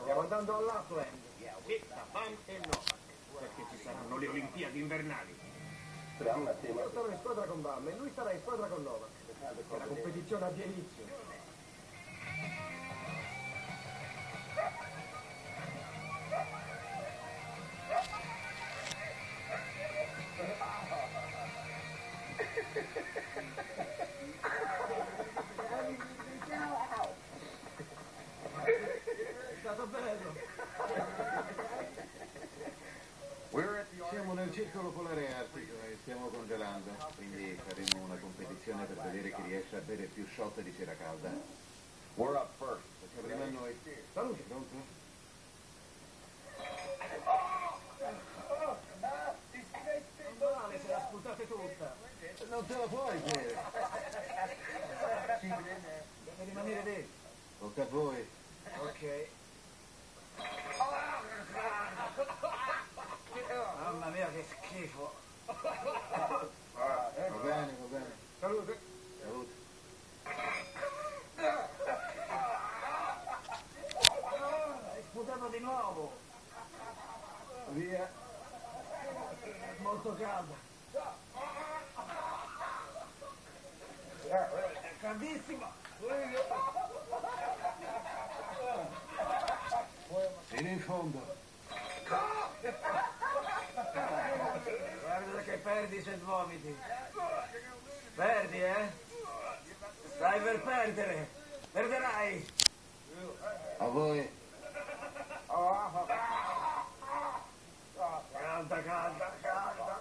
Stiamo andando all'Upland. Sì, da Bam e Novak, perché ci saranno le Olimpiadi invernali. Io starò in squadra con Bam e lui starà in squadra con Novak. La competizione abbia inizio. Circolo polare artico e stiamo congelando, quindi faremo una competizione per vedere chi riesce a bere più shot di cera calda. We're up first. Tocca prima noi. Salute. Pronto? Non te la puoi bere. Deve rimanere dentro. Tocca a voi. Ok. Che schifo. Va bene, va bene. Salute. Salute. Hai sputato di nuovo. Via. È molto calda. È caldissima. Fino in fondo. Che perdi se vomiti. Perdi, eh? Stai per perdere. Perderai. A voi. Calda, calda, calda.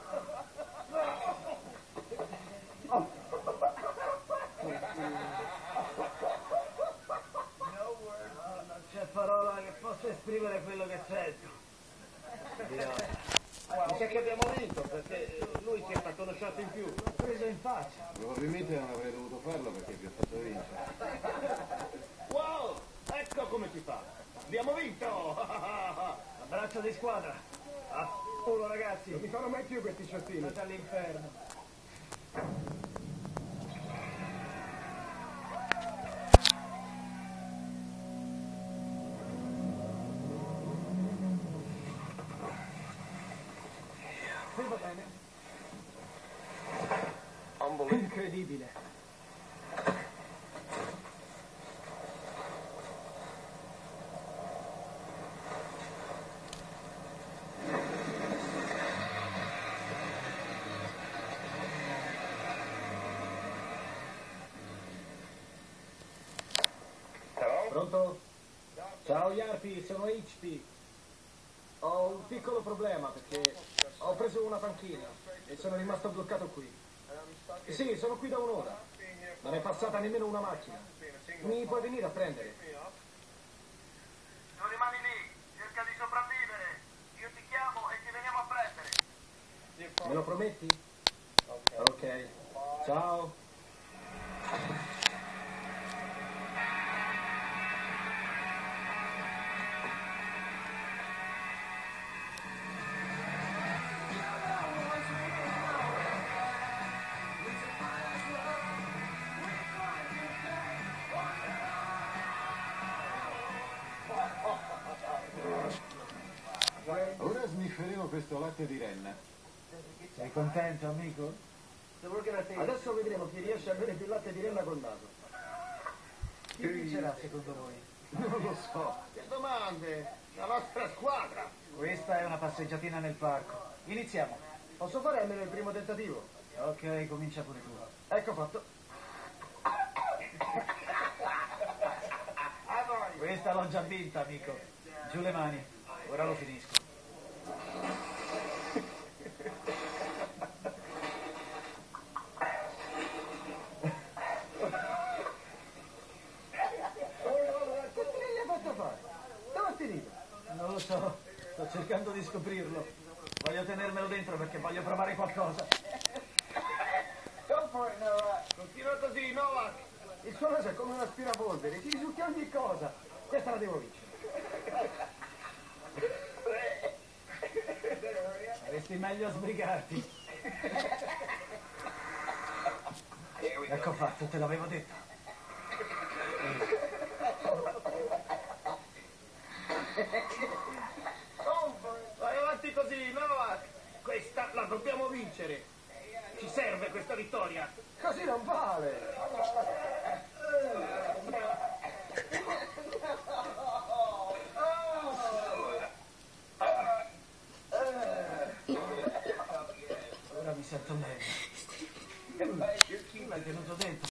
Non c'è parola che possa esprimere quello che sento. Mi sa che abbiamo vinto, perché lui si è fatto uno shot in più. L'ho preso in faccia. Probabilmente non avrei dovuto farlo perché vi ho fatto vincere. Wow, ecco come si fa. Abbiamo vinto! Abbraccio di squadra. A culo ragazzi. Non mi fanno mai più questi sciottini. Andate all'inferno. Va bene. Incredibile. Pronto? Ciao Yarpi, sono HP. Ho un piccolo problema perché ho preso una panchina e sono rimasto bloccato qui. Sì, sono qui da un'ora. Non è passata nemmeno una macchina. Mi puoi venire a prendere? Non rimani lì, cerca di sopravvivere. Io ti chiamo e ti veniamo a prendere. Me lo prometti? Ok. Ciao. Snifferemo questo latte di renna. Sei contento, amico? Adesso vedremo chi riesce a bere più latte di renna col naso. Chi vincerà secondo voi? Non lo so. Che domande! La nostra squadra! Questa è una passeggiatina nel parco. Iniziamo. Posso fare almeno il primo tentativo? Ok, comincia pure tu. Ecco fatto. Questa l'ho già vinta, amico. Giù le mani. Ora lo finisco. Che fine gli hai fatto fare? Dove è finito? Non lo so, sto cercando di scoprirlo. Voglio tenermelo dentro perché voglio provare qualcosa. Continua così, Novak! Il suo naso è come un aspirapolvere, si risucchia ogni cosa. Questa la devo vincere. Saresti meglio a sbrigarti. Ecco fatto, te l'avevo detto. Avanti così, Novak! Questa la dobbiamo vincere! Ci serve questa vittoria! Così non vale. Ora mi sento meglio. Chi l'hai tenuto dentro?